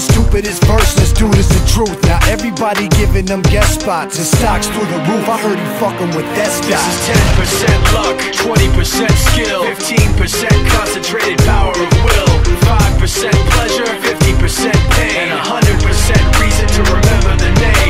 stupidest verse, let's do this the truth. Now everybody giving them guest spots and stocks through the roof. I heard he fucking with that This is 10% luck, 20% skill, 15% concentrated power of will, 5% pleasure, 50% pain, and 100% reason to remember the name.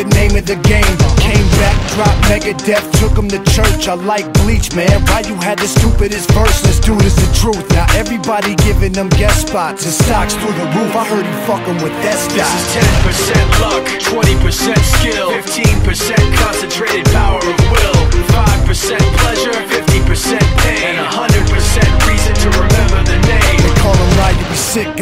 name of the game. Came back, dropped Megadeth, took him to church. I like Bleach, man. why you had the stupidest verse, let's do this the truth. Now everybody giving them guest spots and stocks through the the roof. I heard he fucking with that This is 10% luck, 20% skill, 15% concentrated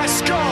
Prescott.